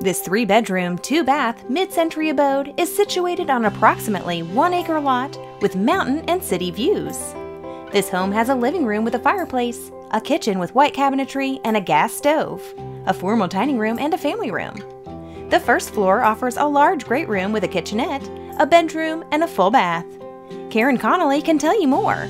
This three bedroom, two bath, mid century abode is situated on approximately one acre lot with mountain and city views. This home has a living room with a fireplace, a kitchen with white cabinetry and a gas stove, a formal dining room, and a family room. The first floor offers a large great room with a kitchenette, a bedroom, and a full bath. Caren Connolly can tell you more.